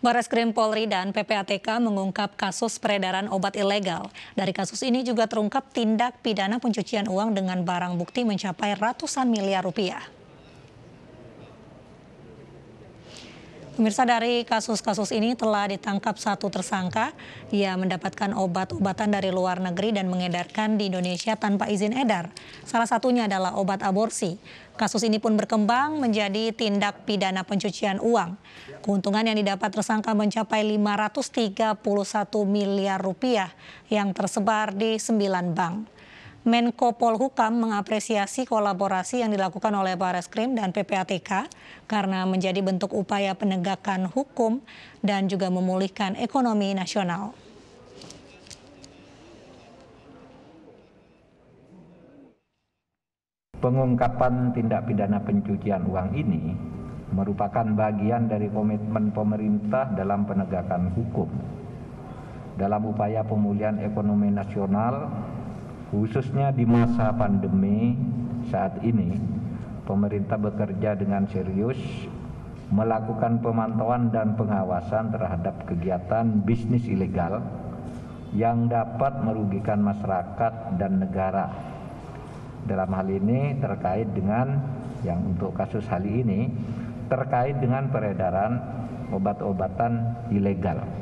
Bareskrim Polri dan PPATK mengungkap kasus peredaran obat ilegal. Dari kasus ini juga terungkap tindak pidana pencucian uang dengan barang bukti mencapai ratusan miliar rupiah. Pemirsa dari kasus-kasus ini telah ditangkap satu tersangka. Ia mendapatkan obat-obatan dari luar negeri dan mengedarkan di Indonesia tanpa izin edar. Salah satunya adalah obat aborsi. Kasus ini pun berkembang menjadi tindak pidana pencucian uang. Keuntungan yang didapat tersangka mencapai 531 miliar rupiah yang tersebar di sembilan bank. Menko Polhukam mengapresiasi kolaborasi yang dilakukan oleh Bareskrim dan PPATK karena menjadi bentuk upaya penegakan hukum dan juga memulihkan ekonomi nasional. Pengungkapan tindak pidana pencucian uang ini merupakan bagian dari komitmen pemerintah dalam penegakan hukum. Dalam upaya pemulihan ekonomi nasional khususnya di masa pandemi saat ini pemerintah bekerja dengan serius melakukan pemantauan dan pengawasan terhadap kegiatan bisnis ilegal yang dapat merugikan masyarakat dan negara. Dalam hal ini terkait dengan yang untuk kasus hal ini terkait dengan peredaran obat-obatan ilegal.